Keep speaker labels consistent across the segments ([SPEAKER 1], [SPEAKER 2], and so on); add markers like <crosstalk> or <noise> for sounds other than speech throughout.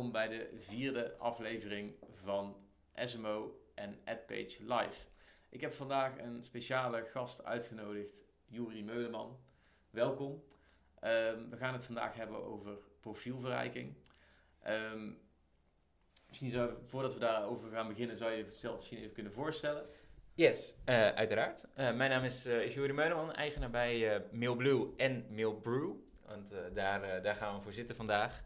[SPEAKER 1] welkom bij de vierde aflevering van SMO en AdPage Live. Ik heb vandaag een speciale gast uitgenodigd, Juri Meuleman. Welkom. Ehm, we gaan het vandaag hebben over profielverrijking. Um, misschien zou, voordat we daarover gaan beginnen, zou je jezelf misschien even kunnen voorstellen.
[SPEAKER 2] Yes, uh, uiteraard. Uh, mijn naam is, uh, is Meuleman, eigenaar bij Mailblue en Mailbrew. Want daar, daar gaan we voor zitten vandaag.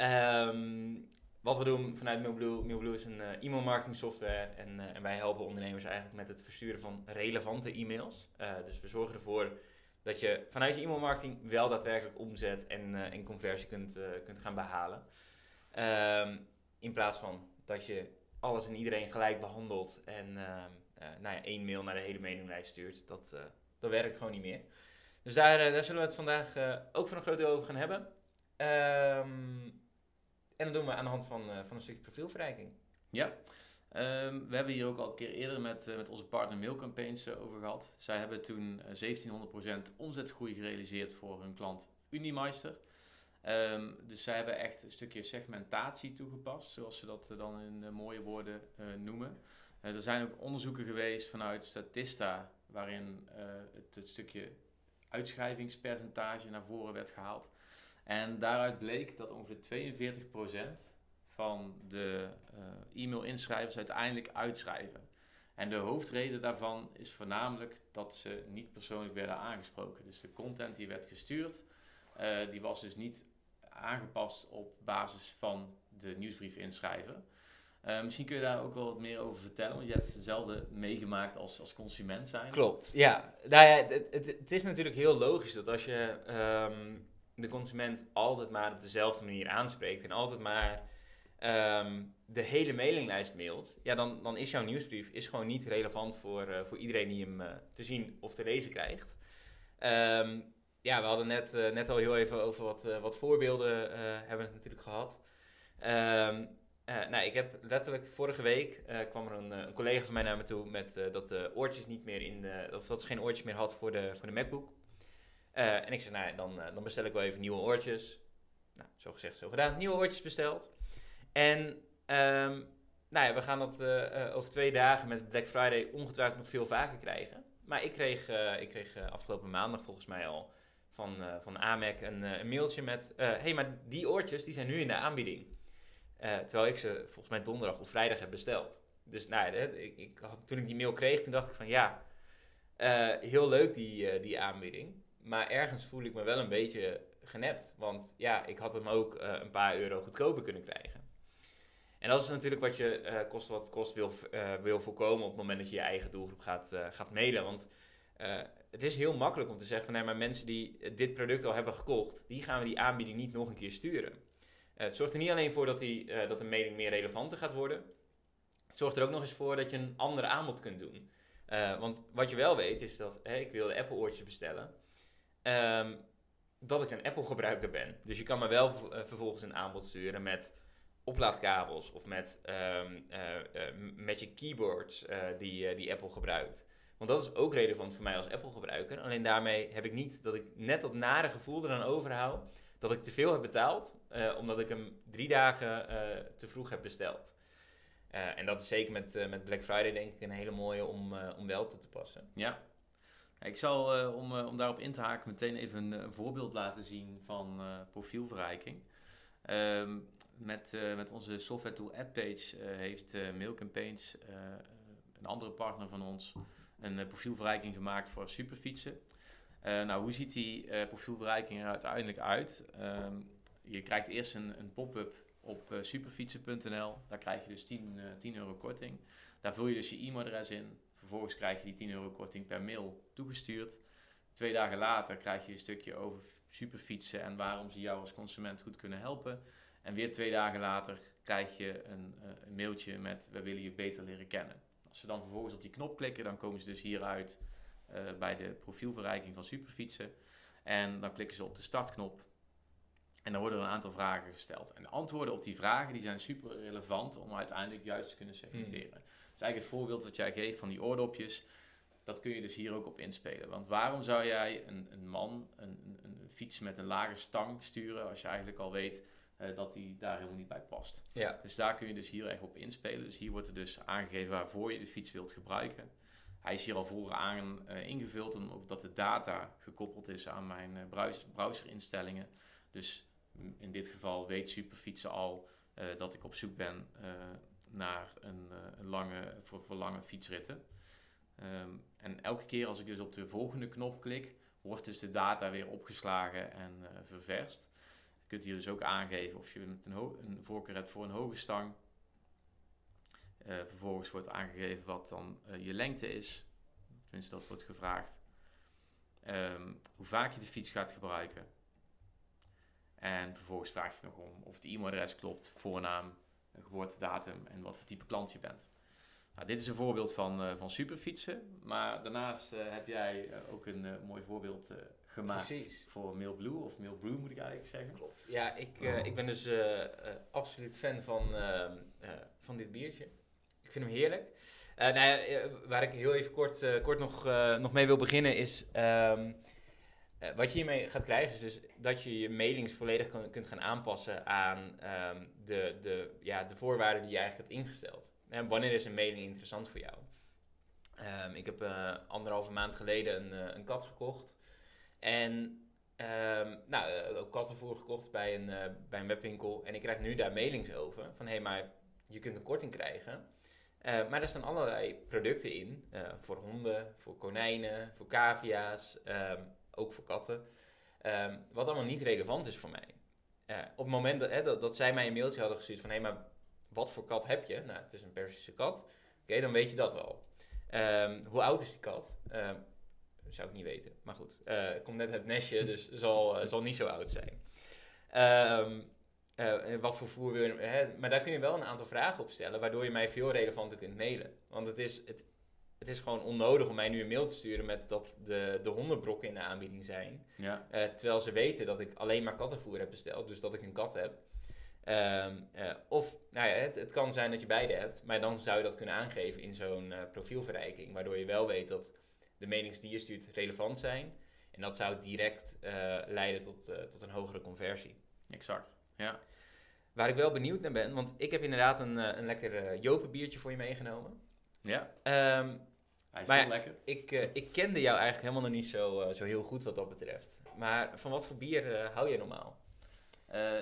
[SPEAKER 2] Um, wat we doen vanuit Mailblue, Mailblue is een e-mail marketing software en, en, wij helpen ondernemers eigenlijk met het versturen van relevante e-mails. dus we zorgen ervoor dat je vanuit je e-mail marketing wel daadwerkelijk omzet en, en conversie kunt, kunt gaan behalen. Um, in plaats van dat je alles en iedereen gelijk behandelt en uh, nou ja, één mail naar de hele mailinglijst stuurt. Dat, dat werkt gewoon niet meer. Dus daar, daar zullen we het vandaag ook voor een groot deel over gaan hebben. Um, en dat doen we aan de hand van, van een stukje profielverrijking.
[SPEAKER 1] Ja, um, we hebben hier ook al een keer eerder met, met onze partner Mailcampaigns over gehad. Zij hebben toen 1700% omzetgroei gerealiseerd voor hun klant Unimeister. Um, dus zij hebben echt een stukje segmentatie toegepast, zoals ze dat dan in mooie woorden noemen. Er zijn ook onderzoeken geweest vanuit Statista, waarin het, stukje uitschrijvingspercentage naar voren werd gehaald. En daaruit bleek dat ongeveer 42% van de e-mail-inschrijvers uiteindelijk uitschrijven. En de hoofdreden daarvan is voornamelijk dat ze niet persoonlijk werden aangesproken. Dus de content die werd gestuurd, uh, die was dus niet aangepast op basis van de nieuwsbrief inschrijven. Uh, misschien kun je daar ook wel wat meer over vertellen, want je hebt hetzelfde meegemaakt als, als consument zijn.
[SPEAKER 2] Klopt, ja. Nou ja het, het, is natuurlijk heel logisch dat als je um, de consument altijd maar op dezelfde manier aanspreekt en altijd maar um, de hele mailinglijst mailt, ja, dan, dan is jouw nieuwsbrief is gewoon niet relevant voor, uh, voor iedereen die hem uh, te zien of te lezen krijgt. Um, ja, we hadden net, uh, net al heel even over wat, wat voorbeelden hebben we natuurlijk gehad. Um, nou, ik heb letterlijk vorige week kwam er een, een, collega van mij naar me toe met dat de oortjes niet meer in de, of dat ze geen oortjes meer had voor de, voor de MacBook. En ik zei, nou, dan, dan bestel ik wel even nieuwe oortjes. Nou, zo gezegd, zo gedaan. Nieuwe oortjes besteld. En um, nou ja, we gaan dat over twee dagen met Black Friday ongetwijfeld nog veel vaker krijgen. Maar ik kreeg, ik kreeg afgelopen maandag volgens mij al van, van AMEC een, een, mailtje met... Hey, maar die oortjes die zijn nu in de aanbieding. terwijl ik ze volgens mij donderdag of vrijdag heb besteld. Dus nou, ik, ik, toen ik die mail kreeg, toen dacht ik van ja, heel leuk die, die aanbieding. Maar ergens voel ik me wel een beetje genept. Want ja, ik had hem ook een paar euro goedkoper kunnen krijgen. En dat is natuurlijk wat je kost wat kost wil, wil voorkomen op het moment dat je je eigen doelgroep gaat, gaat mailen. Want het is heel makkelijk om te zeggen van nee, maar mensen die dit product al hebben gekocht, die gaan we die aanbieding niet nog een keer sturen. Het zorgt er niet alleen voor dat, die, dat de mailing meer relevanter gaat worden. Het zorgt er ook nog eens voor dat je een ander aanbod kunt doen. Want wat je wel weet is dat ik wil de Apple oortjes bestellen. Um, dat ik een Apple gebruiker ben. Dus je kan me wel vervolgens een aanbod sturen met oplaadkabels of met, um, met je keyboards die, die Apple gebruikt. Want dat is ook relevant voor mij als Apple-gebruiker. Alleen daarmee heb ik niet dat ik net dat nare gevoel eraan overhoud dat ik te veel heb betaald, omdat ik hem drie dagen te vroeg heb besteld. En dat is zeker met, met Black Friday denk ik een hele mooie om, om wel toe te passen.
[SPEAKER 1] Ja. Ik zal, om, om daarop in te haken, meteen even een, een voorbeeld laten zien van profielverrijking. Ehm, met, met onze software tool AdPage heeft Mailcampaigns, een andere partner van ons, een profielverrijking gemaakt voor superfietsen. Nou, hoe ziet die profielverrijking er uiteindelijk uit? Um, je krijgt eerst een, een pop-up op superfietsen.nl. Daar krijg je dus 10, 10 euro korting. Daar vul je dus je e-mailadres in. Vervolgens krijg je die 10 euro korting per mail toegestuurd. Twee dagen later krijg je een stukje over superfietsen en waarom ze jou als consument goed kunnen helpen. En weer twee dagen later krijg je een, een mailtje met we willen je beter leren kennen. Als ze dan vervolgens op die knop klikken, dan komen ze dus hieruit uh, bij de profielverrijking van superfietsen. En dan klikken ze op de startknop. En dan worden er een aantal vragen gesteld. En de antwoorden op die vragen die zijn super relevant om uiteindelijk juist te kunnen segmenteren. Hmm. Dus eigenlijk het voorbeeld wat jij geeft van die oordopjes, dat kun je dus hier ook op inspelen. Want waarom zou jij een, een man een, een, een fiets met een lage stang sturen als je eigenlijk al weet eh, dat die daar helemaal niet bij past.
[SPEAKER 2] Ja.
[SPEAKER 1] Dus daar kun je dus hier echt op inspelen. Dus hier wordt er dus aangegeven waarvoor je de fiets wilt gebruiken. Hij is hier al vooraan uh, ingevuld, omdat de data gekoppeld is aan mijn uh, browser, browserinstellingen. Dus in dit geval weet Superfietsen al dat ik op zoek ben naar een, een, lange, voor, voor lange fietsritten. Um, en elke keer als ik dus op de volgende knop klik, wordt dus de data weer opgeslagen en ververst. Je kunt hier dus ook aangeven of je een, een voorkeur hebt voor een hoge stang. Uh, vervolgens wordt aangegeven wat dan uh, je lengte is. Tenminste, dat wordt gevraagd. Um, hoe vaak je de fiets gaat gebruiken. En vervolgens vraag je nog om of het e-mailadres klopt, voornaam, geboortedatum en wat voor type klant je bent. Nou, dit is een voorbeeld van, uh, van superfietsen. Maar daarnaast heb jij ook een mooi voorbeeld gemaakt
[SPEAKER 2] Precies.
[SPEAKER 1] voor Mailblue, of Mailblue moet ik eigenlijk zeggen.
[SPEAKER 2] Klopt. Ja, ik, uh, ik ben dus absoluut fan van, ehm, van dit biertje. Ik vind hem heerlijk. nou ja, waar ik heel even kort, kort nog, nog mee wil beginnen is... Um, wat je hiermee gaat krijgen is dus dat je je mailings volledig kunt gaan aanpassen aan um, de, de, ja, de voorwaarden die je eigenlijk hebt ingesteld. En wanneer is een mailing interessant voor jou? ik heb anderhalve maand geleden een, een kat gekocht. En um, nou, ook kattenvoer gekocht bij een, uh, bij een webwinkel. En ik krijg nu daar mailings over. Van hé, hey, maar je kunt een korting krijgen. Uh, maar er staan allerlei producten in. Uh, voor honden, voor konijnen, voor cavia's. Ook voor katten. Um, wat allemaal niet relevant is voor mij. op het moment dat, hè, dat, dat, zij mij een mailtje hadden gestuurd van... Hé, hey, maar wat voor kat heb je? Nou, het is een Persische kat. Oké, okay, dan weet je dat al. hoe oud is die kat? zou ik niet weten. Maar goed, uh, komt net het nestje, <laughs> dus zal, uh, zal niet zo oud zijn. Um, uh, wat voor voer wil je... Hè? Maar daar kun je wel een aantal vragen op stellen, waardoor je mij veel relevanter kunt mailen. Want het is, het, het is gewoon onnodig om mij nu een mail te sturen met dat de, de hondenbrokken in de aanbieding zijn.
[SPEAKER 1] Ja.
[SPEAKER 2] terwijl ze weten dat ik alleen maar kattenvoer heb besteld, dus dat ik een kat heb. Um, of, nou ja, het, het, kan zijn dat je beide hebt, maar dan zou je dat kunnen aangeven in zo'n profielverrijking, waardoor je wel weet dat de menings die je stuurt relevant zijn. En dat zou direct uh, leiden tot, uh, tot een hogere conversie.
[SPEAKER 1] Exact, ja.
[SPEAKER 2] Waar ik wel benieuwd naar ben, want ik heb inderdaad een, uh, een lekker Jopen biertje voor je meegenomen.
[SPEAKER 1] Ja,
[SPEAKER 2] um,
[SPEAKER 1] hij is
[SPEAKER 2] maar
[SPEAKER 1] heel lekker.
[SPEAKER 2] Ik, ik kende jou eigenlijk helemaal nog niet zo, zo heel goed wat dat betreft. Maar van wat voor bier hou je normaal?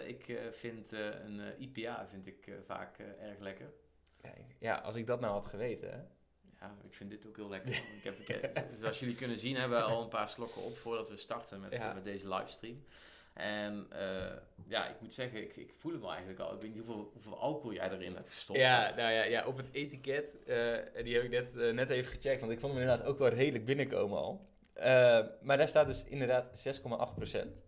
[SPEAKER 1] ik vind een IPA vind ik vaak erg lekker.
[SPEAKER 2] Ja, als ik dat nou had geweten, hè?
[SPEAKER 1] Ja, ik vind dit ook heel lekker. <laughs> ik heb, ik, zoals jullie kunnen zien hebben we al een paar slokken op voordat we starten met,
[SPEAKER 2] Ja.
[SPEAKER 1] met deze livestream. En eh, ja, ik moet zeggen, ik, ik voel hem eigenlijk al. Ik weet niet hoeveel, hoeveel alcohol jij erin hebt gestopt.
[SPEAKER 2] Ja, nou ja, ja op het etiket, eh, die heb ik net, eh, net even gecheckt, want ik vond hem inderdaad ook wel redelijk binnenkomen al. Maar daar staat dus inderdaad 6,8 procent.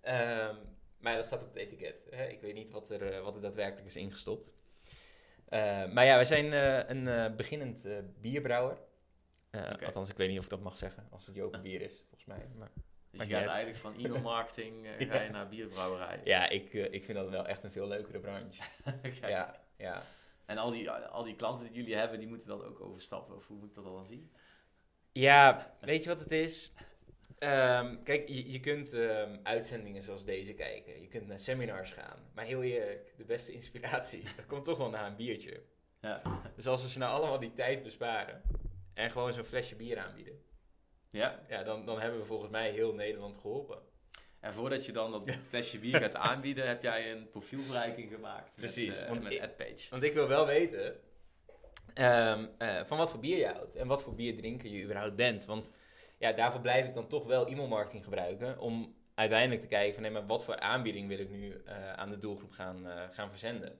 [SPEAKER 2] Ehm, maar dat staat op het etiket. Hè? Ik weet niet wat er, wat er daadwerkelijk is ingestopt. Maar ja, wij zijn een beginnend bierbrouwer. Althans, ik weet niet of ik dat mag zeggen, als het Jopen <laughs> bier is, volgens mij. Maar,
[SPEAKER 1] Dus
[SPEAKER 2] Maakt
[SPEAKER 1] je gaat eigenlijk van e-mail <laughs> marketing eh,
[SPEAKER 2] Ja.
[SPEAKER 1] ga je naar bierbrouwerij.
[SPEAKER 2] ja, ik, eh, ik vind dat wel echt een veel leukere branche. <laughs> Ja, ja.
[SPEAKER 1] En al die, al die klanten die jullie hebben, die moeten dan ook overstappen. Of hoe moet ik dat dan zien?
[SPEAKER 2] Ja, weet je wat het is? Ehm, kijk, je, je kunt ehm, uitzendingen zoals deze kijken. Je kunt naar seminars gaan. Maar heel eerlijk, de beste inspiratie, dat <laughs> komt toch wel na een biertje.
[SPEAKER 1] Ja.
[SPEAKER 2] Dus als we ze nou allemaal die tijd besparen en gewoon zo'n flesje bier aanbieden,
[SPEAKER 1] ja.
[SPEAKER 2] ja, dan, dan hebben we volgens mij heel Nederland geholpen.
[SPEAKER 1] En voordat je dan dat flesje bier gaat aanbieden, heb jij een profielverrijking gemaakt.
[SPEAKER 2] Precies,
[SPEAKER 1] Met, eh,
[SPEAKER 2] want
[SPEAKER 1] met
[SPEAKER 2] ik-
[SPEAKER 1] AdPage.
[SPEAKER 2] Want ik wil wel weten ehm, eh, van wat voor bier je houdt en wat voor bier drinken je überhaupt bent. Want ja, daarvoor blijf ik dan toch wel e-mailmarketing gebruiken om uiteindelijk te kijken van nee, maar wat voor aanbieding wil ik nu eh, aan de doelgroep gaan, eh, gaan verzenden.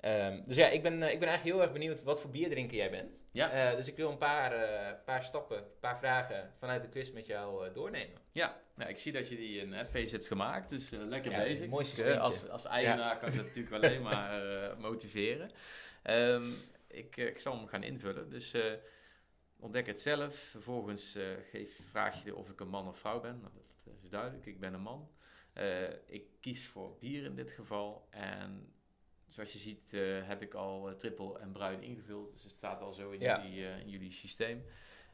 [SPEAKER 2] Ehm, dus ja, ik ben, eh, ik ben eigenlijk heel erg benieuwd wat voor bierdrinker jij bent.
[SPEAKER 1] Ja.
[SPEAKER 2] Eh, dus ik wil een paar, eh, paar stappen, een paar vragen vanuit de quiz met jou doornemen.
[SPEAKER 1] Ja, nou, ik zie dat je die een AdPage hebt gemaakt, dus lekker
[SPEAKER 2] Ja,
[SPEAKER 1] bezig.
[SPEAKER 2] mooi
[SPEAKER 1] Ik,
[SPEAKER 2] systeempje.
[SPEAKER 1] als, als eigenaar kan ik dat natuurlijk alleen <laughs> maar motiveren. Ehm, ik, ik zal hem gaan invullen, dus ontdek het zelf. Vervolgens geef, vraag je of ik een man of vrouw ben. Nou, dat is duidelijk, ik ben een man. Ik kies voor bier in dit geval. En zoals je ziet eh, heb ik al eh, triple en bruin ingevuld. Dus het staat al zo in,
[SPEAKER 2] Ja.
[SPEAKER 1] jullie, eh, in jullie systeem.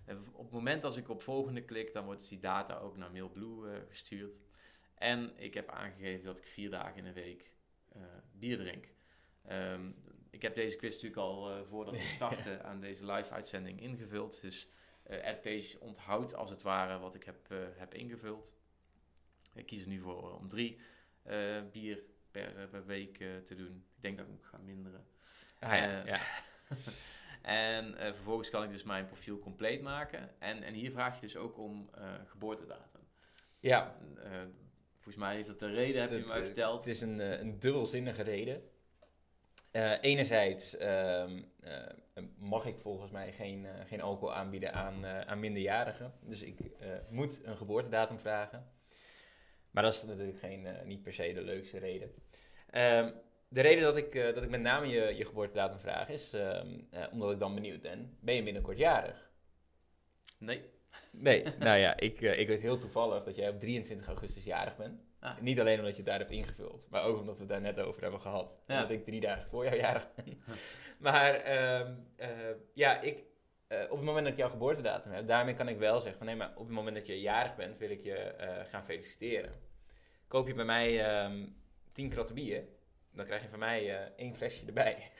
[SPEAKER 1] En op het moment als ik op volgende klik, dan wordt dus die data ook naar Mailblue gestuurd. En ik heb aangegeven dat ik vier dagen in de week bier drink. Ehm, ik heb deze quiz natuurlijk al voordat we <laughs> starten aan deze live-uitzending ingevuld. Dus uh, AdPage onthoudt als het ware wat ik heb, heb ingevuld. Ik kies er nu voor om drie bier per, per week te doen. Ik denk dat ik moet gaan minderen.
[SPEAKER 2] Ah, ja. ja. <laughs>
[SPEAKER 1] en vervolgens kan ik dus mijn profiel compleet maken. En, en hier vraag je dus ook om geboortedatum.
[SPEAKER 2] Ja.
[SPEAKER 1] Volgens mij heeft dat de reden, heb je mij verteld.
[SPEAKER 2] Het is een, eh, een dubbelzinnige reden. Uh, enerzijds ehm, eh, mag ik volgens mij geen, geen alcohol aanbieden aan, aan minderjarigen. Dus ik moet een geboortedatum vragen. Maar dat is natuurlijk geen, niet per se de leukste reden. Ehm, de reden dat ik, dat ik met name je, je geboortedatum vraag is ehm, omdat ik dan benieuwd ben. Ben je binnenkort jarig?
[SPEAKER 1] Nee.
[SPEAKER 2] Nee, <laughs> nou ja, ik, uh, ik weet heel toevallig dat jij op 23 augustus jarig bent. Ah. Niet alleen omdat je het daar hebt ingevuld, maar ook omdat we het daar net over hebben gehad. Ja. Dat ik drie dagen voor jou jarig ben. <laughs> <laughs> maar uh, ja, ik, eh, op het moment dat ik jouw geboortedatum heb, daarmee kan ik wel zeggen van nee, maar op het moment dat je jarig bent, wil ik je gaan feliciteren. Koop je bij mij um, 10 kratten bier, dan krijg je van mij één flesje erbij.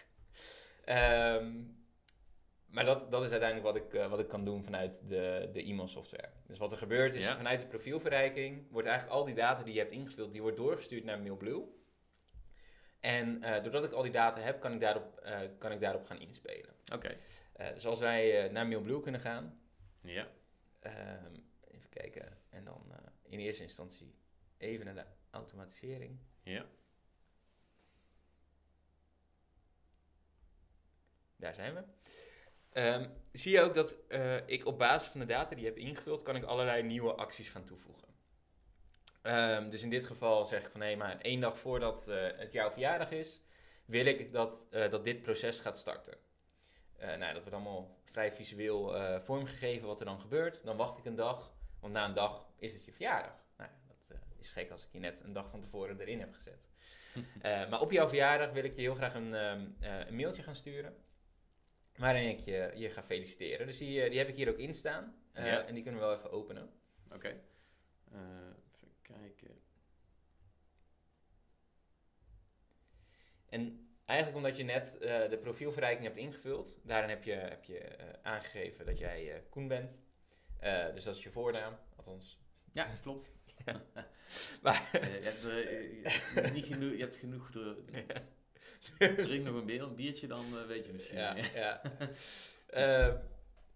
[SPEAKER 2] um, <laughs> maar dat, dat is uiteindelijk wat ik, uh, wat ik kan doen vanuit de, de e-mail software. Dus wat er gebeurt is, vanuit de profielverrijking wordt eigenlijk al die data die je hebt ingevuld, die wordt doorgestuurd naar MailBlue. En uh, doordat ik al die data heb, kan ik daarop, uh, kan ik daarop gaan inspelen.
[SPEAKER 1] Oké.
[SPEAKER 2] Okay. dus als wij naar MailBlue kunnen gaan.
[SPEAKER 1] Ja.
[SPEAKER 2] Um, even kijken. En dan in eerste instantie even naar de automatisering.
[SPEAKER 1] Ja.
[SPEAKER 2] Daar zijn we. Um, zie je ook dat uh, ik op basis van de data die je hebt ingevuld, kan ik allerlei nieuwe acties gaan toevoegen. Um, dus in dit geval zeg ik van hé, maar één dag voordat uh, het jouw verjaardag is, wil ik dat, uh, dat dit proces gaat starten. nou, dat wordt allemaal vrij visueel vormgegeven wat er dan gebeurt. Dan wacht ik een dag, want na een dag is het je verjaardag. Is gek als ik je net een dag van tevoren erin heb gezet. maar op jouw verjaardag wil ik je heel graag een, um, een mailtje gaan sturen waarin ik je, je ga feliciteren. Dus die, eh, die heb ik hier ook in staan. Uh, ja. En die kunnen we wel even openen.
[SPEAKER 1] Oké. Okay. Uh, even kijken.
[SPEAKER 2] En eigenlijk omdat je net uh, de profielverrijking hebt ingevuld, daarin heb je, heb je aangegeven dat jij Koen bent. dus dat is je voornaam, althans.
[SPEAKER 1] Ja, dat <laughs> maar je, hebt, niet genoeg, je hebt genoeg <laughs> Drink nog een, een biertje, dan uh, weet je misschien.
[SPEAKER 2] Ja, ja. uh, <laughs>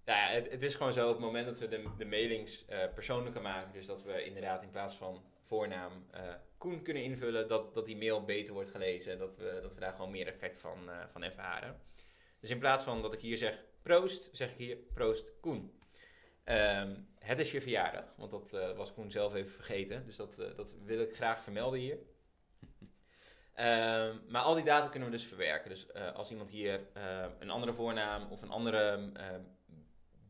[SPEAKER 2] nou ja, het, het, is gewoon zo, op het moment dat we de, de mailings uh, persoonlijker maken, dus dat we inderdaad in plaats van voornaam Koen kunnen invullen, dat, dat die mail beter wordt gelezen, dat we, dat we daar gewoon meer effect van, van ervaren. Dus in plaats van dat ik hier zeg proost, zeg ik hier proost Koen. Um, het is je verjaardag, want dat was Koen zelf even vergeten, dus dat, dat wil ik graag vermelden hier. <laughs> Ehm, maar al die data kunnen we dus verwerken. Dus uh, als iemand hier een andere voornaam of een andere uh,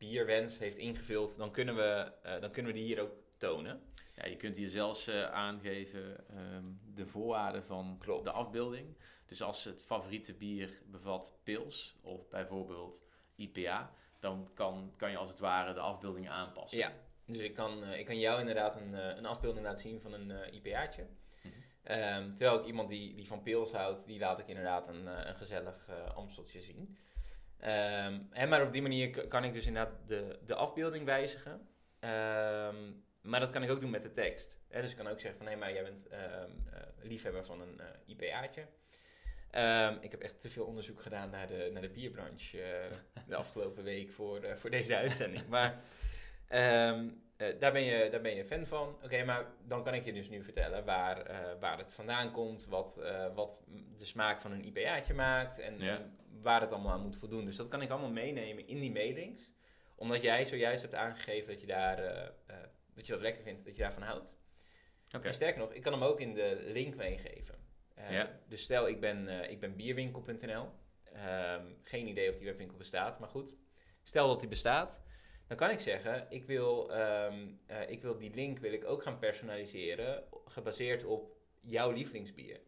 [SPEAKER 2] bierwens heeft ingevuld, dan kunnen, we, eh, dan kunnen we die hier ook tonen.
[SPEAKER 1] Ja, je kunt hier zelfs aangeven um, de voorwaarden van Klopt. de afbeelding. Dus als het favoriete bier bevat pils of bijvoorbeeld IPA, dan kan, kan je als het ware de afbeelding aanpassen.
[SPEAKER 2] Ja, dus ik kan, ik kan jou inderdaad een, een afbeelding laten zien van een IPA'tje. Um, terwijl ik iemand die, die van pils houdt, die laat ik inderdaad een, uh, een gezellig uh, amsteltje zien. Um, en maar op die manier kan ik dus inderdaad de, de afbeelding wijzigen. Um, maar dat kan ik ook doen met de tekst. Dus ik kan ook zeggen van, hé, maar jij bent uh, liefhebber van een IPA'tje. Ik heb echt te veel onderzoek gedaan naar de, naar de bierbranche de afgelopen week voor, voor deze uitzending. Maar uh, daar, ben je, daar ben je fan van. Oké, maar dan kan ik je dus nu vertellen waar, waar het vandaan komt, wat, wat de smaak van een IPA'tje maakt en, waar het allemaal aan moet voldoen. Dus dat kan ik allemaal meenemen in die mailings, omdat jij zojuist hebt aangegeven dat je, daar, dat, je dat lekker vindt, dat je daarvan houdt. Okay. En sterker nog, ik kan hem ook in de link meegeven. Ja. Dus stel, ik ben, ik ben bierwinkel.nl. Ehm, geen idee of die webwinkel bestaat, maar goed. Stel dat die bestaat dan kan ik zeggen, ik wil, um, uh, ik wil die link wil ik ook gaan personaliseren, gebaseerd op jouw lievelingsbier.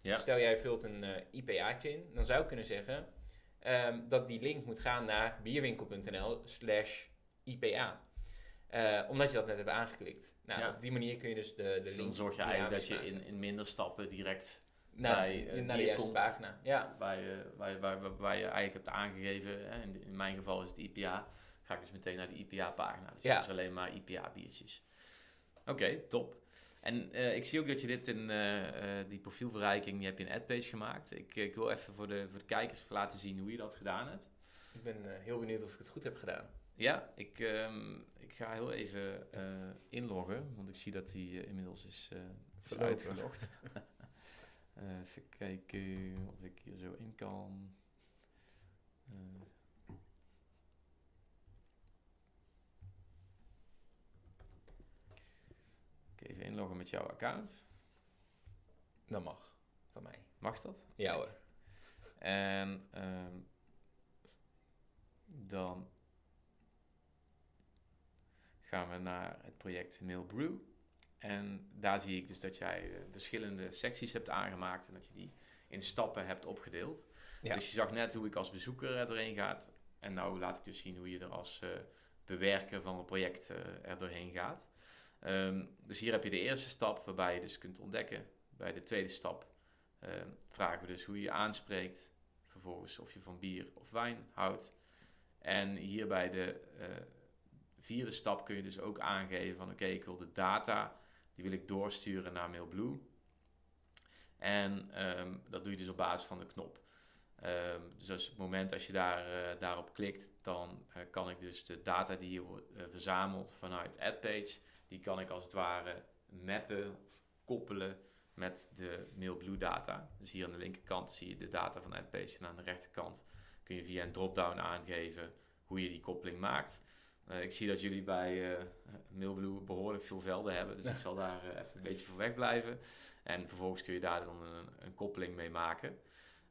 [SPEAKER 2] Ja. Dus stel jij vult een eh, IPA'tje in, dan zou ik kunnen zeggen um, dat die link moet gaan naar bierwinkel.nl slash IPA. Eh, omdat je dat net hebt aangeklikt. Nou,
[SPEAKER 1] Ja.
[SPEAKER 2] op die manier kun je dus de, de
[SPEAKER 1] Dus
[SPEAKER 2] link
[SPEAKER 1] dan zorg je eigenlijk dat je in, in minder stappen direct bij,
[SPEAKER 2] naar,
[SPEAKER 1] eh,
[SPEAKER 2] naar de
[SPEAKER 1] komt.
[SPEAKER 2] pagina. Ja,
[SPEAKER 1] waar je, waar, waar, waar, je eigenlijk hebt aangegeven, hè, in, in mijn geval is het IPA, ga ik dus meteen naar de IPA-pagina. Dus
[SPEAKER 2] Ja.
[SPEAKER 1] dat is alleen maar IPA-biertjes. Oké, top. En eh, ik zie ook dat je dit in eh, die profielverrijking, die heb je in AdPage gemaakt. Ik, ik wil even voor de, voor de kijkers laten zien hoe je dat gedaan hebt.
[SPEAKER 2] ik ben heel benieuwd of ik het goed heb gedaan.
[SPEAKER 1] Ja, ik, ehm, ik ga heel even inloggen, want ik zie dat die inmiddels is, is uitgelogd. <laughs> Eh, even kijken of ik hier zo in kan. Ik even inloggen met jouw account.
[SPEAKER 2] Dat mag, van mij.
[SPEAKER 1] Mag dat?
[SPEAKER 2] Ja
[SPEAKER 1] Kijk.
[SPEAKER 2] hoor.
[SPEAKER 1] En ehm, dan gaan we naar het project Mailbrew. En daar zie ik dus dat jij eh, verschillende secties hebt aangemaakt en dat je die in stappen hebt opgedeeld.
[SPEAKER 2] Ja.
[SPEAKER 1] Dus je zag net hoe ik als bezoeker er doorheen ga. En nou laat ik dus zien hoe je er als eh, bewerker van het project eh, er doorheen gaat. Ehm, dus hier heb je de eerste stap waarbij je dus kunt ontdekken. Bij de tweede stap ehm, vragen we dus hoe je je aanspreekt. Vervolgens of je van bier of wijn houdt. En hier bij de eh, vierde stap kun je dus ook aangeven van oké, ik wil de data, die wil ik doorsturen naar MailBlue. En ehm, dat doe je dus op basis van de knop. Ehm, dus als het moment als je daar, eh, daarop klikt, dan eh, kan ik dus de data die je wordt eh, verzameld vanuit AdPage, die kan ik als het ware mappen of koppelen met de MailBlue data. Dus hier aan de linkerkant zie je de data van AdPage en aan de rechterkant kun je via een drop-down aangeven hoe je die koppeling maakt. Eh, ik zie dat jullie bij eh MailBlue behoorlijk veel velden hebben, dus
[SPEAKER 2] Ja.
[SPEAKER 1] ik zal daar eh, even een beetje voor wegblijven. En vervolgens kun je daar dan een, een koppeling mee maken.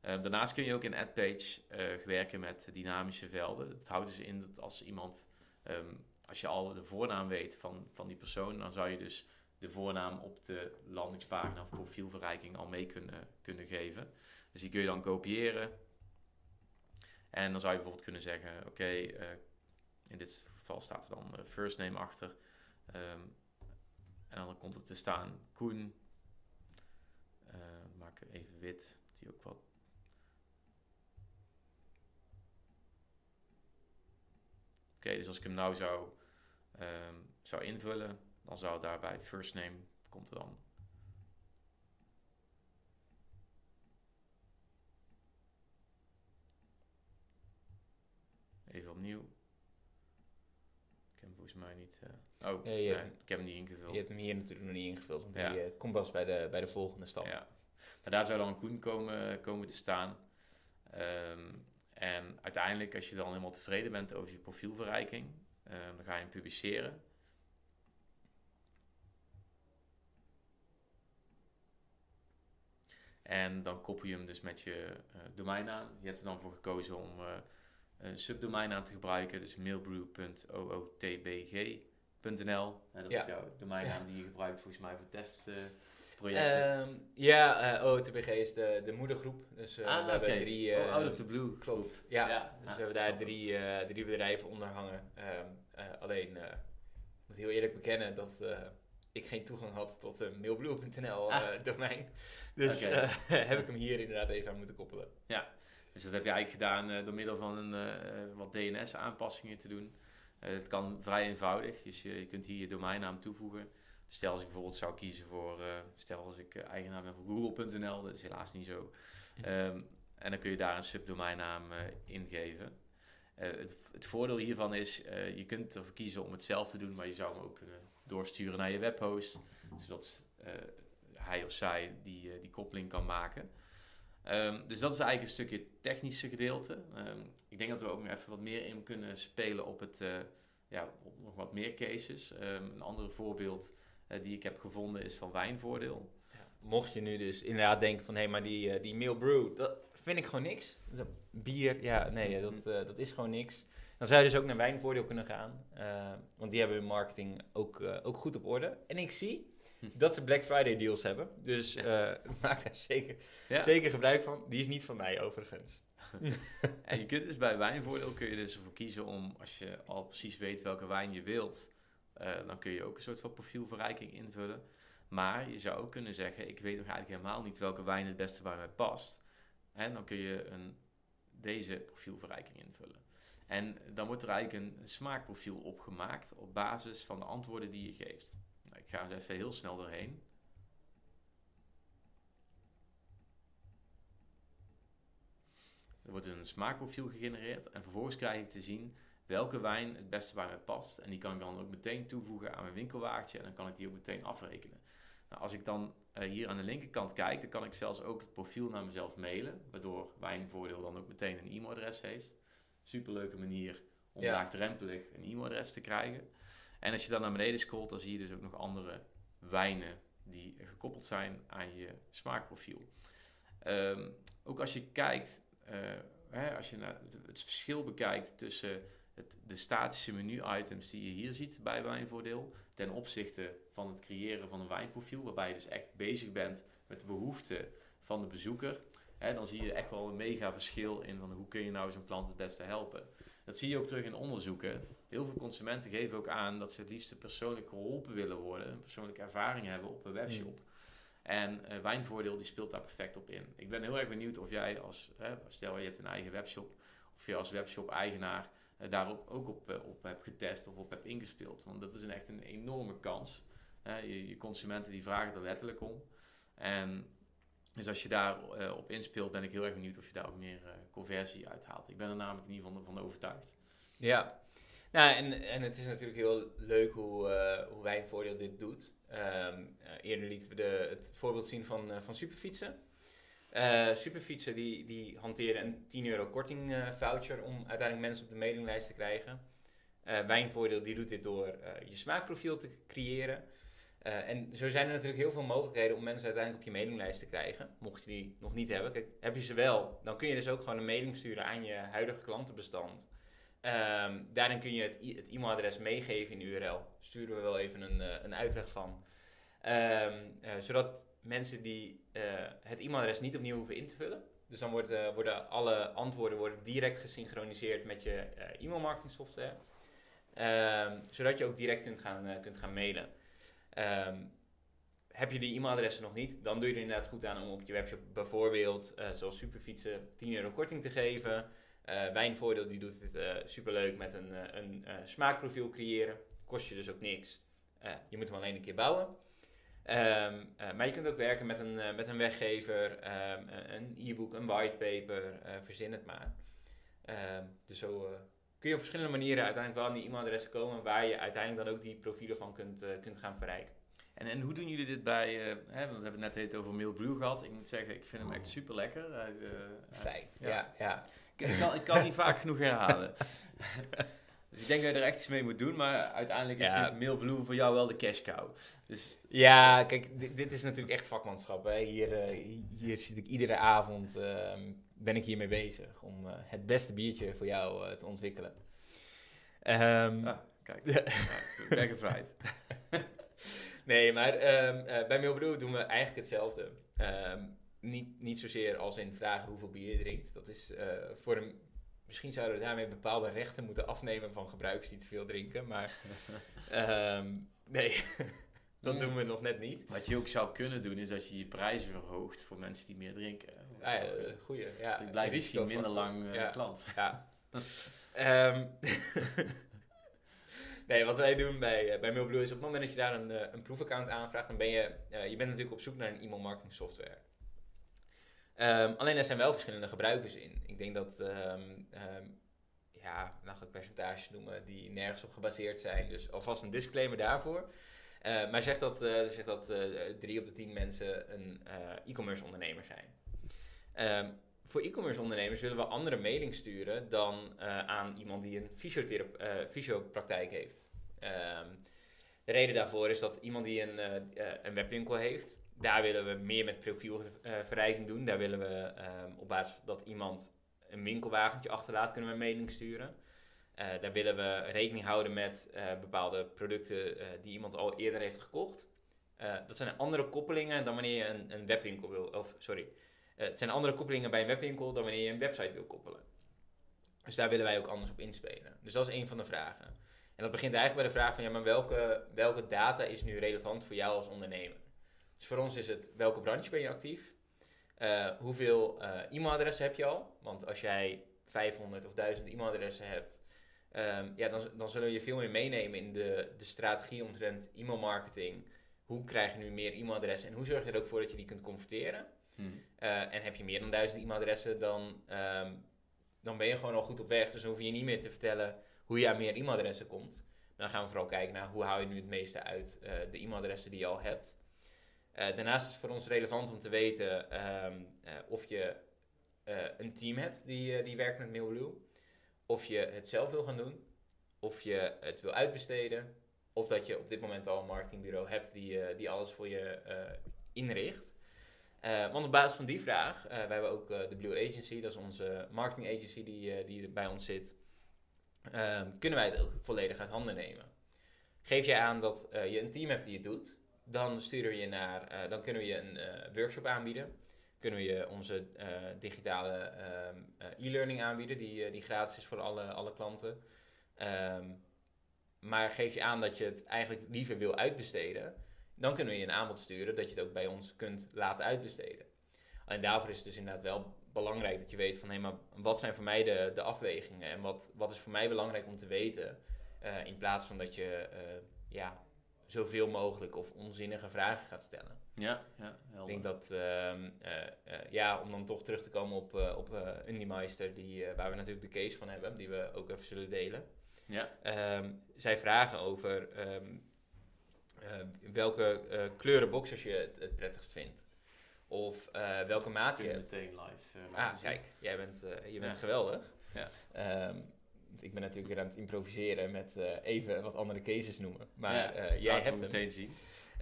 [SPEAKER 1] Daarnaast kun je ook in AdPage werken met dynamische velden. Dat houdt dus in dat als iemand, ehm, als je al de voornaam weet van, van die persoon, dan zou je dus de voornaam op de landingspagina of profielverrijking al mee kunnen, kunnen geven. Dus die kun je dan kopiëren. En dan zou je bijvoorbeeld kunnen zeggen, oké, eh, in dit geval staat er dan eh, first name achter. Ehm, en dan komt er te staan Koen. Eh, maak even wit, hij ook wat Oké, dus als ik hem nou zou, ehm, zou invullen, dan zou daarbij first name komt er dan. Even opnieuw. Ik heb hem volgens mij niet. eh, oh,
[SPEAKER 2] hebt
[SPEAKER 1] ik heb hem niet ingevuld.
[SPEAKER 2] Je hebt hem hier natuurlijk nog niet ingevuld, want
[SPEAKER 1] Ja.
[SPEAKER 2] die eh, komt pas bij de, bij de volgende stap.
[SPEAKER 1] Ja. Maar daar zou dan Koen komen, komen te staan. Ehm, en uiteindelijk, als je dan helemaal tevreden bent over je profielverrijking, ehm, dan ga je hem publiceren. En dan koppel je hem dus met je eh, domeinnaam. Je hebt er dan voor gekozen om eh, een subdomeinnaam te gebruiken, dus mailbrew.ootbg.nl. Dat
[SPEAKER 2] Ja.
[SPEAKER 1] is jouw domeinnaam die je gebruikt volgens mij voor testprojecten.
[SPEAKER 2] Ehm, ja, eh OTBG is de, de moedergroep. Dus eh,
[SPEAKER 1] Ah,
[SPEAKER 2] we hebben
[SPEAKER 1] oké.
[SPEAKER 2] drie...
[SPEAKER 1] oh,
[SPEAKER 2] eh,
[SPEAKER 1] out of the blue.
[SPEAKER 2] Klopt, ja.
[SPEAKER 1] Ja,
[SPEAKER 2] dus
[SPEAKER 1] ah,
[SPEAKER 2] we hebben daar drie, eh, drie bedrijven onder hangen. Ehm, eh, alleen, eh, ik moet heel eerlijk bekennen dat eh, ik geen toegang had tot de mailblue.nl
[SPEAKER 1] Ah.
[SPEAKER 2] eh, domein. Dus eh, <laughs> heb ik hem hier inderdaad even aan moeten koppelen.
[SPEAKER 1] Dus dat heb je eigenlijk gedaan eh, door middel van een, eh, eh, wat DNS-aanpassingen te doen. Het kan vrij eenvoudig, dus je, je kunt hier je domeinnaam toevoegen. Stel als ik bijvoorbeeld zou kiezen voor, stel als ik eigenaar ben van google.nl, dat is helaas niet zo. Ehm, en dan kun je daar een subdomeinnaam ingeven. Het, het voordeel hiervan is, je kunt ervoor kiezen om het zelf te doen, maar je zou hem ook kunnen doorsturen naar je webhost, zodat hij of zij die, die koppeling kan maken. Ehm, dus dat is eigenlijk een stukje technische gedeelte. Ehm, ik denk dat we ook nog even wat meer in kunnen spelen op het, eh, ja, op nog wat meer cases. Ehm, een ander voorbeeld eh, die ik heb gevonden is van wijnvoordeel.
[SPEAKER 2] Mocht je nu dus inderdaad denken van... hé, maar die, eh, die mailbrew, dat vind ik gewoon niks. Dat- Bier, ja, nee, dat, eh, dat is gewoon niks. Dan zou je dus ook naar wijnvoordeel kunnen gaan. want die hebben hun marketing ook, ook goed op orde. En ik zie <laughs> dat ze Black Friday deals hebben. Dus eh, <laughs> maak daar zeker,
[SPEAKER 1] Ja.
[SPEAKER 2] zeker gebruik van. Die is niet van mij overigens. <laughs>
[SPEAKER 1] En je kunt dus bij wijnvoordeel kun je dus ervoor kiezen om, als je al precies weet welke wijn je wilt, Eh, dan kun je ook een soort van profielverrijking invullen. Maar je zou ook kunnen zeggen, ik weet nog eigenlijk helemaal niet welke wijn het beste bij mij past. En dan kun je een, deze profielverrijking invullen. En dan wordt er eigenlijk een smaakprofiel opgemaakt op basis van de antwoorden die je geeft. Ik ga er even heel snel doorheen. Er wordt een smaakprofiel gegenereerd en vervolgens krijg ik te zien welke wijn het beste bij mij past. En die kan ik dan ook meteen toevoegen aan mijn winkelwagentje en dan kan ik die ook meteen afrekenen. Nou, als ik dan uh, hier aan de linkerkant kijk, dan kan ik zelfs ook het profiel naar mezelf mailen, waardoor Wijnvoordeel dan ook meteen een e-mailadres heeft. Superleuke manier om ja. laagdrempelig een e-mailadres te krijgen. En als je dan naar beneden scrolt, dan zie je dus ook nog andere wijnen die gekoppeld zijn aan je smaakprofiel. Um, ook als je kijkt, uh, hè, als je naar het verschil bekijkt tussen het, de statische menu-items die je hier ziet bij Wijnvoordeel, ten opzichte van het creëren van een wijnprofiel, waarbij je dus echt bezig bent met de behoeften van de bezoeker, hè, dan zie je echt wel een mega verschil in van hoe kun je nou zo'n klant het beste helpen. Dat zie je ook terug in onderzoeken. Heel veel consumenten geven ook aan dat ze het liefst persoonlijk geholpen willen worden, een persoonlijke ervaring hebben op een webshop. Mm. En uh, Wijnvoordeel die speelt daar perfect op in. Ik ben heel erg benieuwd of jij als, stel je hebt een eigen webshop, of je als webshop-eigenaar uh, daarop ook op, uh, op hebt getest of op hebt ingespeeld. Want dat is een, echt een enorme kans. Je, je, consumenten die vragen er letterlijk om. En dus als je daarop uh, op inspeelt, ben ik heel erg benieuwd of je daar ook meer conversie uithaalt. Ik ben er namelijk in ieder geval van overtuigd.
[SPEAKER 2] Ja, nou, en, en het is natuurlijk heel leuk hoe, uh, hoe Wijnvoordeel dit doet. Uh, eerder lieten we de, het voorbeeld zien van, uh, van Superfietsen. Superfietsen die, die hanteren een 10 euro korting voucher om uiteindelijk mensen op de mailinglijst te krijgen. Wijnvoordeel die doet dit door je smaakprofiel te creëren. En zo zijn er natuurlijk heel veel mogelijkheden om mensen uiteindelijk op je mailinglijst te krijgen. Mocht je die nog niet hebben. Kijk, heb je ze wel, dan kun je dus ook gewoon een mailing sturen aan je huidige klantenbestand. Um, daarin kun je het, e-mailadres meegeven in de URL. Sturen we wel even een, uh, een uitleg van. Um, uh, zodat mensen die het e-mailadres niet opnieuw hoeven in te vullen. Dus dan wordt, worden alle antwoorden worden direct gesynchroniseerd met je e-mail marketing software. Um, zodat je ook direct kunt gaan, kunt gaan mailen. Heb je die e-mailadressen nog niet, dan doe je er inderdaad goed aan om op je webshop bijvoorbeeld, zoals Superfietsen, 10 euro korting te geven. Uh, Wijnvoordeel die doet het uh, superleuk met een, een smaakprofiel creëren. Kost je dus ook niks. je moet hem alleen een keer bouwen. Um, maar je kunt ook werken met een, met een weggever, um, een e-book, een whitepaper, verzin het maar. Dus zo kun je op verschillende manieren uiteindelijk wel aan die e-mailadressen komen waar je uiteindelijk dan ook die profielen van kunt, kunt gaan verrijken.
[SPEAKER 1] En, en hoe doen jullie dit bij, uh, hè, want we hebben het net over Mailblue gehad. Ik moet zeggen, ik vind hem echt super lekker. Uh,
[SPEAKER 2] Fijn, ja. ja. ja.
[SPEAKER 1] Ik, kan, ik kan niet vaak genoeg herhalen. <laughs> dus ik denk dat je er echt iets mee moet doen, maar uiteindelijk is ja. Mailblue voor jou wel de cash cow. Dus...
[SPEAKER 2] Ja, kijk, dit, dit is natuurlijk echt vakmanschap. Hè. Hier, uh, hier zit ik iedere avond, ehm, ben ik hiermee bezig om het beste biertje voor jou te ontwikkelen.
[SPEAKER 1] Um, ah, kijk, <laughs> ja. ik ben gevrijd. <laughs>
[SPEAKER 2] Nee, maar um, bij Mailblue doen we eigenlijk hetzelfde. Um, niet, niet zozeer als in vragen hoeveel bier je drinkt. Dat is voor een. Misschien zouden we daarmee bepaalde rechten moeten afnemen van gebruikers die te veel drinken. Maar um, <laughs> nee, dat doen we nog net niet.
[SPEAKER 1] Wat je ook zou kunnen doen, is dat je je prijzen verhoogt voor mensen die meer drinken.
[SPEAKER 2] Ah, ja, goeie. Ja,
[SPEAKER 1] misschien minder lang uh, ja. klant.
[SPEAKER 2] Ja. <laughs> <laughs> Nee, wat wij doen bij, uh, bij Mailblue is op het moment dat je daar een, uh, een proefaccount aanvraagt, dan ben je, uh, je bent natuurlijk op zoek naar een e-mail marketing software. Um, alleen er zijn wel verschillende gebruikers in. Ik denk dat, um, um, ja, nou ga ik percentages noemen die nergens op gebaseerd zijn. Dus alvast een disclaimer daarvoor. maar zeg dat, zeg dat drie op de tien mensen een e-commerce ondernemer zijn voor e-commerce ondernemers willen we andere mailing sturen dan uh, aan iemand die een uh, fysiopraktijk heeft. Um, de reden daarvoor is dat iemand die een, uh, een webwinkel heeft, daar willen we meer met profielverrijking doen. Daar willen we um, op basis dat iemand een winkelwagentje achterlaat, kunnen we mailing sturen. daar willen we rekening houden met bepaalde producten die iemand al eerder heeft gekocht. dat zijn andere koppelingen dan wanneer je een, een webwinkel wil, of sorry, eh, het zijn andere koppelingen bij een webwinkel dan wanneer je een website wil koppelen. Dus daar willen wij ook anders op inspelen. Dus dat is een van de vragen. En dat begint eigenlijk bij de vraag van, ja, maar welke, welke data is nu relevant voor jou als ondernemer? Dus voor ons is het, welke branche ben je actief? Uh, hoeveel uh, e-mailadressen heb je al? Want als jij 500 of 1000 e-mailadressen hebt, um, ja, dan, dan zullen we je veel meer meenemen in de, de strategie omtrent e-mailmarketing. Hoe krijg je nu meer e-mailadressen en hoe zorg je er ook voor dat je die kunt converteren? Hmm. Uh, en heb je meer dan 1000 e-mailadressen, dan, um, dan ben je gewoon al goed op weg. Dus dan hoef je niet meer te vertellen hoe je aan meer e-mailadressen komt. Dan gaan we vooral kijken naar hoe hou je nu het meeste uit de e-mailadressen die je al hebt. Uh, daarnaast is het voor ons relevant om te weten uh, of je een team hebt die, die werkt met Mailblue, of je het zelf wil gaan doen, of je het wil uitbesteden, of dat je op dit moment al een marketingbureau hebt die, die alles voor je inricht. Want op basis van die vraag, we hebben ook de Blue Agency, dat is onze marketing agency die, die bij ons zit, um, kunnen wij het ook volledig uit handen nemen. Geef jij aan dat je een team hebt die het doet, dan sturen we je naar, uh, dan kunnen we je een uh, workshop aanbieden. Kunnen we je onze uh, digitale ehm, e-learning aanbieden, die, die gratis is voor alle, alle klanten. Um, maar geef je aan dat je het eigenlijk liever wil uitbesteden, dan kunnen we je een aanbod sturen dat je het ook bij ons kunt laten uitbesteden. En daarvoor is het dus inderdaad wel belangrijk dat je weet van hé, maar wat zijn voor mij de, de afwegingen en wat, wat is voor mij belangrijk om te weten. in plaats van dat je ja, zoveel mogelijk of onzinnige vragen gaat stellen.
[SPEAKER 1] Ja, ja
[SPEAKER 2] helder. Ik denk dat, uh, uh, ja, om dan toch terug te komen op, uh, op Unimeister, die, waar we natuurlijk de case van hebben, die we ook even zullen delen.
[SPEAKER 1] Ja.
[SPEAKER 2] Um, zij vragen over um, welke kleuren boxers je het, het, prettigst vindt. Of welke maat je hebt.
[SPEAKER 1] meteen live
[SPEAKER 2] Ah, kijk, jij bent, je bent geweldig.
[SPEAKER 1] Ja.
[SPEAKER 2] Um, ik ben natuurlijk weer aan het improviseren met uh, even wat andere cases noemen. Maar
[SPEAKER 1] ja,
[SPEAKER 2] uh, jij hebt
[SPEAKER 1] hem. meteen zien.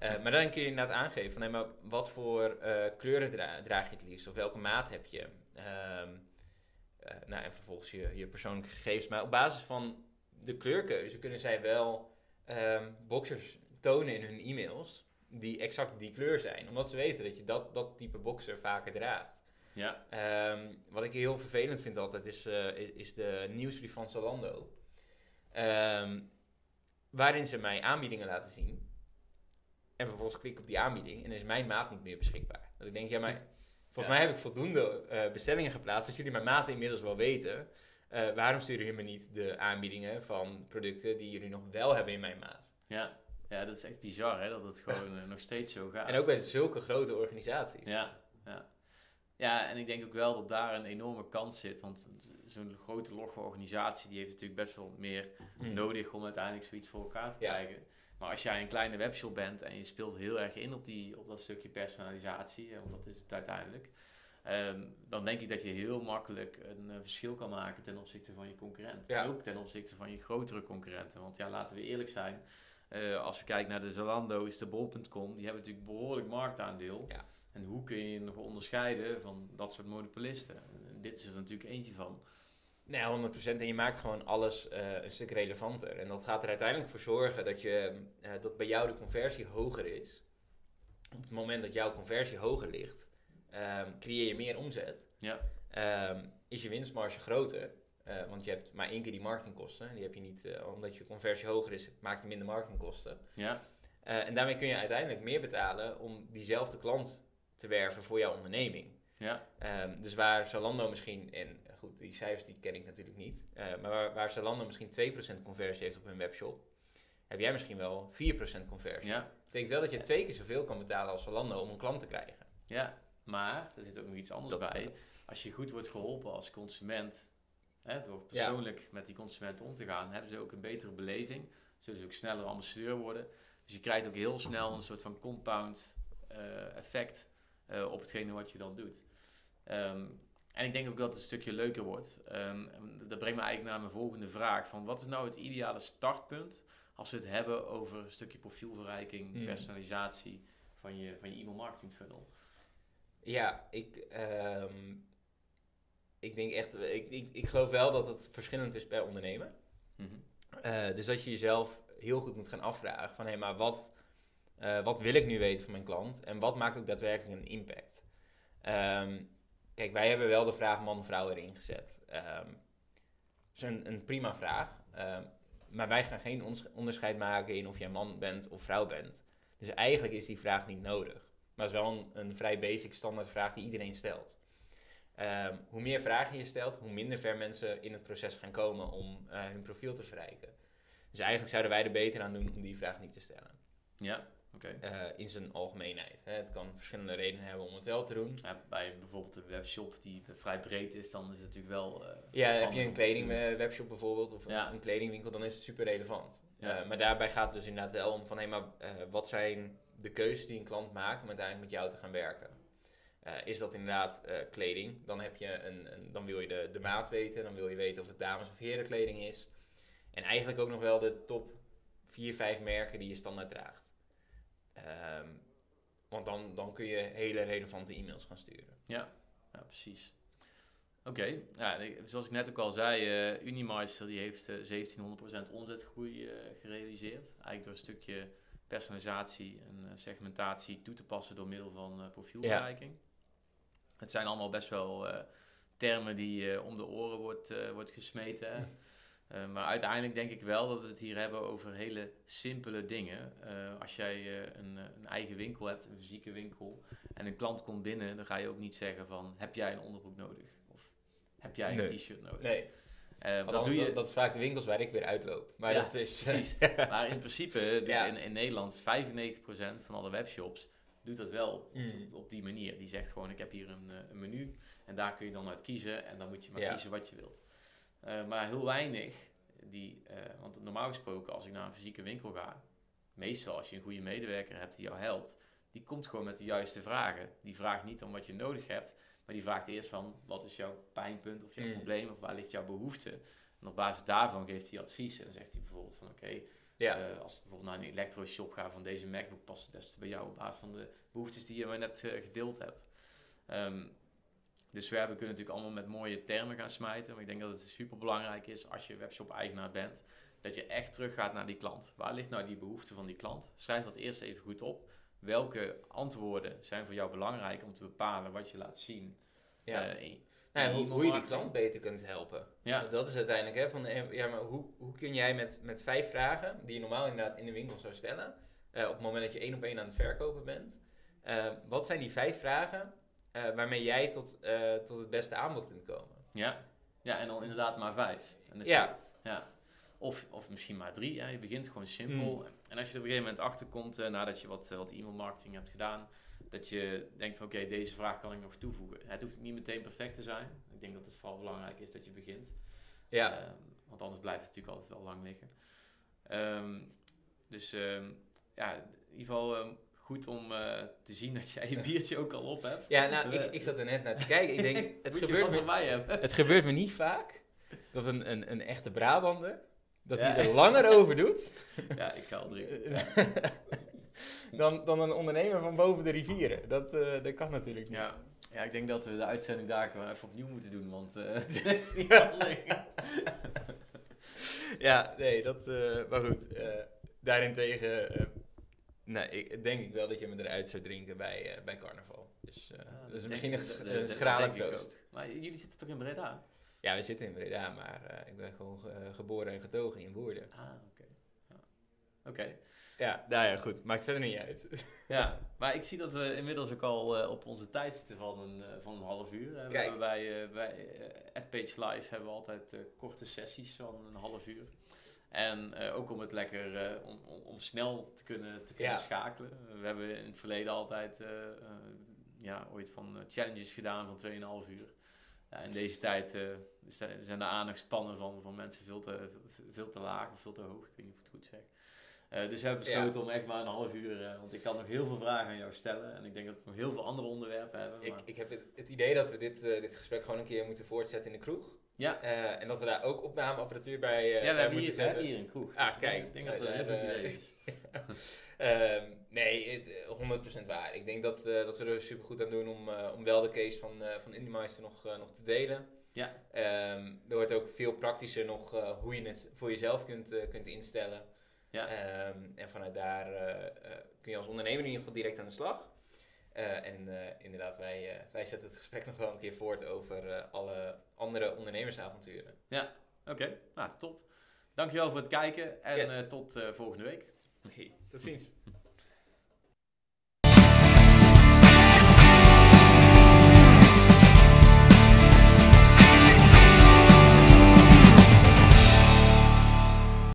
[SPEAKER 2] Uh, maar dan kun je inderdaad aangeven van, hey, maar wat voor kleuren dra draag je het liefst? Of welke maat heb je? Um, nou, en vervolgens je, je persoonlijke gegevens. Maar op basis van de kleurkeuze kunnen zij wel um, boxers tonen in hun e-mails die exact die kleur zijn. Omdat ze weten dat je dat, dat type boxer vaker draagt.
[SPEAKER 1] Ja.
[SPEAKER 2] Um, wat ik heel vervelend vind altijd is, uh, is de nieuwsbrief van Zalando. Um, waarin ze mij aanbiedingen laten zien. En vervolgens klik ik op die aanbieding en is mijn maat niet meer beschikbaar. Dat ik denk, ja, maar <laughs> volgens mij heb ik voldoende uh, bestellingen geplaatst dat jullie mijn maat inmiddels wel weten. Uh, waarom sturen jullie me niet de aanbiedingen van producten die jullie nog wel hebben in mijn maat?
[SPEAKER 1] Ja, ja dat is echt bizar hè, dat het gewoon nog steeds zo gaat.
[SPEAKER 2] En ook bij zulke grote organisaties.
[SPEAKER 1] Ja, ja. Ja, en ik denk ook wel dat daar een enorme kans zit. Want zo'n grote logge organisatie die heeft natuurlijk best wel meer mm. nodig om uiteindelijk zoiets voor elkaar te krijgen. Maar als jij een kleine webshop bent en je speelt heel erg in op, die, op dat stukje personalisatie, want dat is het uiteindelijk. Um, dan denk ik dat je heel makkelijk een uh, verschil kan maken ten opzichte van je concurrent.
[SPEAKER 2] Ja.
[SPEAKER 1] En ook ten opzichte van je grotere concurrenten. Want ja, laten we eerlijk zijn. Uh, als we kijken naar de Zalando, is de bol.com, die hebben natuurlijk behoorlijk marktaandeel.
[SPEAKER 2] Ja.
[SPEAKER 1] En hoe kun je je nog onderscheiden van dat soort monopolisten? En dit is er natuurlijk eentje van.
[SPEAKER 2] Nee, 100%. En je maakt gewoon alles uh, een stuk relevanter. En dat gaat er uiteindelijk voor zorgen dat, je, uh, dat bij jou de conversie hoger is. Op het moment dat jouw conversie hoger ligt, um, creëer je meer omzet.
[SPEAKER 1] Ja.
[SPEAKER 2] Um, is je winstmarge groter. Uh, want je hebt maar één keer die marketingkosten. Die heb je niet, omdat je conversie hoger is, maak je minder marketingkosten.
[SPEAKER 1] Ja.
[SPEAKER 2] en daarmee kun je uiteindelijk meer betalen om diezelfde klant te werven voor jouw onderneming.
[SPEAKER 1] Ja.
[SPEAKER 2] Um, dus waar Zalando misschien, en goed, die cijfers die ken ik natuurlijk niet, maar waar, waar Zalando misschien 2% conversie heeft op hun webshop, heb jij misschien wel 4% conversie.
[SPEAKER 1] Ja.
[SPEAKER 2] Dat betekent wel dat je twee keer zoveel kan betalen als Zalando om een klant te krijgen.
[SPEAKER 1] Ja, maar er zit ook nog iets anders dat, bij. Als je goed wordt geholpen als consument, hè, door persoonlijk ja. met die consument om te gaan, hebben ze ook een betere beleving. Zullen ze ook sneller ambassadeur worden. Dus je krijgt ook heel snel een soort van compound uh, effect uh, op hetgene wat je dan doet. Um, en ik denk ook dat het een stukje leuker wordt. Um, dat brengt me eigenlijk naar mijn volgende vraag. Van wat is nou het ideale startpunt als we het hebben over een stukje profielverrijking, mm. personalisatie van je, van je e-mail marketing funnel?
[SPEAKER 2] Ja, ik, um, ik denk echt, ik, ik, ik geloof wel dat het verschillend is per ondernemer.
[SPEAKER 1] Mm -hmm.
[SPEAKER 2] uh, dus dat je jezelf heel goed moet gaan afvragen van hé, hey, maar wat, uh, wat wil ik nu weten van mijn klant en wat maakt ook daadwerkelijk een impact? Um, kijk, wij hebben wel de vraag man-vrouw erin gezet. Um, dat is een, een, prima vraag. Um, maar wij gaan geen onderscheid maken in of jij man bent of vrouw bent. Dus eigenlijk is die vraag niet nodig. Maar het is wel een, een vrij basic standaard vraag die iedereen stelt. Ehm, hoe meer vragen je stelt, hoe minder ver mensen in het proces gaan komen om eh, hun profiel te verrijken. Dus eigenlijk zouden wij er beter aan doen om die vraag niet te stellen.
[SPEAKER 1] Ja, oké.
[SPEAKER 2] Eh, in zijn algemeenheid. Hè. Het kan verschillende redenen hebben om het wel te doen.
[SPEAKER 1] Ja, bij bijvoorbeeld een webshop die vrij breed is, dan is het natuurlijk wel... eh,
[SPEAKER 2] Ja, heb je een kledingwebshop bijvoorbeeld of een-
[SPEAKER 1] Ja.
[SPEAKER 2] een kledingwinkel, dan is het super relevant.
[SPEAKER 1] Ja.
[SPEAKER 2] Maar daarbij gaat het dus inderdaad wel om van, hé, maar wat zijn de keuzes die een klant maakt om uiteindelijk met jou te gaan werken? Eh, is dat inderdaad eh, kleding? Dan, heb je een, een, dan wil je de, de maat weten, dan wil je weten of het dames- of herenkleding is. En eigenlijk ook nog wel de top 4, 5 merken die je standaard draagt. Ehm, want dan, dan kun je hele relevante e-mails gaan sturen.
[SPEAKER 1] Ja, ja precies. Oké, ja, ik- zoals ik net ook al zei, eh Unimeister die heeft eh 1700% omzetgroei gerealiseerd. Eigenlijk door een stukje personalisatie en segmentatie toe te passen door middel van profielbereiking. Het zijn allemaal best wel eh, termen die eh, om de oren wordt, eh, wordt gesmeten. maar uiteindelijk denk ik wel dat we het hier hebben over hele simpele dingen. Als jij een, een eigen winkel hebt, een fysieke winkel, en een klant komt binnen, dan ga je ook niet zeggen van, heb jij een onderbroek nodig? Of heb jij
[SPEAKER 2] Nee.
[SPEAKER 1] een t-shirt nodig?
[SPEAKER 2] Nee, dat,
[SPEAKER 1] doe je,
[SPEAKER 2] dat is vaak de winkels waar ik weer uitloop. Maar
[SPEAKER 1] Ja,
[SPEAKER 2] dat is...
[SPEAKER 1] precies. <laughs> maar in principe, dit
[SPEAKER 2] Ja.
[SPEAKER 1] in, in Nederland, is 95% van alle webshops doet dat wel op,
[SPEAKER 2] Mm.
[SPEAKER 1] op, die manier. Die zegt gewoon, ik heb hier een, eh, een menu en daar kun je dan uit kiezen en dan moet je maar
[SPEAKER 2] Ja.
[SPEAKER 1] kiezen wat je wilt. Eh, maar heel weinig, die, eh, want normaal gesproken als ik naar een fysieke winkel ga, meestal als je een goede medewerker hebt die jou helpt, die komt gewoon met de juiste vragen. Die vraagt niet om wat je nodig hebt, maar die vraagt eerst van, wat is jouw pijnpunt of jouw
[SPEAKER 2] Mm.
[SPEAKER 1] probleem of waar ligt jouw behoefte? En op basis daarvan geeft hij advies en dan zegt hij bijvoorbeeld van, oké,
[SPEAKER 2] ja.
[SPEAKER 1] eh, als ik bijvoorbeeld naar een elektroshop ga van deze MacBook past het beste bij jou op basis van de behoeftes die je mij net eh, gedeeld hebt. Ehm, dus we hebben, kunnen natuurlijk allemaal met mooie termen gaan smijten. Maar ik denk dat het super belangrijk is als je webshop-eigenaar bent, dat je echt teruggaat naar die klant. Waar ligt nou die behoefte van die klant? Schrijf dat eerst even goed op. Welke antwoorden zijn voor jou belangrijk om te bepalen wat je laat zien?
[SPEAKER 2] ja.
[SPEAKER 1] eh, in-
[SPEAKER 2] Nou, hoe, hoe je die
[SPEAKER 1] e-mailmarketing?
[SPEAKER 2] klant beter kunt helpen.
[SPEAKER 1] Ja.
[SPEAKER 2] Dat is uiteindelijk, hè, van, ja, maar hoe, hoe kun jij met, met vijf vragen, die je normaal inderdaad in de winkel zou stellen, eh, op het moment dat je één op één aan het verkopen bent, eh, wat zijn die vijf vragen eh, waarmee jij tot, tot het beste aanbod kunt komen?
[SPEAKER 1] Ja. ja, en dan inderdaad maar vijf. En je-
[SPEAKER 2] Ja,
[SPEAKER 1] Ja. Of, of misschien maar drie. Je begint gewoon simpel.
[SPEAKER 2] Mm.
[SPEAKER 1] En als je er op een gegeven moment achter komt, eh, nadat je wat, eh, wat e-mail marketing hebt gedaan, dat je denkt van oké, deze vraag kan ik nog toevoegen. Het hoeft niet meteen perfect te zijn. Ik denk dat het vooral belangrijk is dat je begint.
[SPEAKER 2] ja.
[SPEAKER 1] Ehm, want anders blijft het natuurlijk altijd wel lang liggen. Ehm, dus ehm, ja, in ieder geval goed om eh, te zien dat jij je biertje ook al op hebt.
[SPEAKER 2] ja nou, ik, ik zat er net naar te kijken. Ik denk, <laughs> het gebeurt, me,
[SPEAKER 1] van mij hebben.
[SPEAKER 2] het gebeurt me niet vaak dat een, een, een echte Brabander, dat
[SPEAKER 1] Ja.
[SPEAKER 2] hij er langer over doet <laughs>
[SPEAKER 1] Ja, ik ga al drie. <laughs>
[SPEAKER 2] dan, dan een ondernemer van boven de rivieren. Dat, eh, dat kan natuurlijk niet.
[SPEAKER 1] Ja. ja, ik denk dat we de uitzending daar even opnieuw moeten doen, want eh, <laughs> het is niet handig.
[SPEAKER 2] Ja, nee, dat, eh, maar goed. daarentegen, nee, ik, denk ik wel dat je me eruit zou drinken bij, bij carnaval. Dus, dus
[SPEAKER 1] denk
[SPEAKER 2] misschien een,
[SPEAKER 1] dat- dat-
[SPEAKER 2] schrale
[SPEAKER 1] dat
[SPEAKER 2] troost.
[SPEAKER 1] Maar jullie zitten toch in Breda?
[SPEAKER 2] Ja, we zitten in Breda, maar eh, ik ben gewoon ge- geboren en getogen in Woerden.
[SPEAKER 1] Ah, oké. Ja. Oké.
[SPEAKER 2] Ja, nou ja, goed. Maakt verder niet uit. <laughs>
[SPEAKER 1] Ja, maar ik zie dat we inmiddels ook al eh, op onze tijd zitten van een, eh, van een half uur. Eh, we
[SPEAKER 2] Kijk.
[SPEAKER 1] hebben bij, eh, bij eh, AdPage Live hebben we altijd eh, korte sessies van een half uur. En eh, ook om het lekker, eh, om, om, snel te kunnen, te kunnen
[SPEAKER 2] Ja.
[SPEAKER 1] schakelen. We hebben in het verleden altijd, eh, eh, ja, ooit van eh, challenges gedaan van 2,5 uur. Ja, in deze tijd eh, zijn de aandachtspannen van, van mensen veel te, veel te laag of veel te hoog. Ik weet niet of ik het goed zeg. Eh, dus we hebben besloten om echt maar een half uur, eh, want ik kan nog heel veel vragen aan jou stellen. En ik denk dat we nog heel veel andere onderwerpen hebben.
[SPEAKER 2] Ik,
[SPEAKER 1] maar-
[SPEAKER 2] ik heb het, het idee dat we dit, dit gesprek gewoon een keer moeten voortzetten in de kroeg.
[SPEAKER 1] Ja,
[SPEAKER 2] Eh, en dat we daar ook opnameapparatuur bij, eh
[SPEAKER 1] ja,
[SPEAKER 2] bij
[SPEAKER 1] hebben hier,
[SPEAKER 2] moeten
[SPEAKER 1] hebben
[SPEAKER 2] zetten.
[SPEAKER 1] hier een kroeg.
[SPEAKER 2] Ah,
[SPEAKER 1] Dus
[SPEAKER 2] kijk.
[SPEAKER 1] Ik denk dat het
[SPEAKER 2] Eh,
[SPEAKER 1] een heel goed
[SPEAKER 2] daar,
[SPEAKER 1] idee
[SPEAKER 2] eh,
[SPEAKER 1] is. <laughs>
[SPEAKER 2] Ehm, nee, het, eh, 100% waar. Ik denk dat, eh, dat we er super goed aan doen om, eh, om wel de case van, eh van IndieMeister nog, eh, nog te delen.
[SPEAKER 1] Ja.
[SPEAKER 2] Ehm, er wordt ook veel praktischer nog eh, hoe je het voor jezelf kunt, eh, kunt instellen.
[SPEAKER 1] Ja.
[SPEAKER 2] Ehm, en vanuit daar eh, eh, kun je als ondernemer in ieder geval direct aan de slag. Eh, en eh, inderdaad, wij, eh, wij zetten het gesprek nog wel een keer voort over alle andere ondernemersavonturen.
[SPEAKER 1] Oké, nou top. Dankjewel voor het kijken en
[SPEAKER 2] Yes.
[SPEAKER 1] tot volgende week.
[SPEAKER 2] Hey, tot ziens.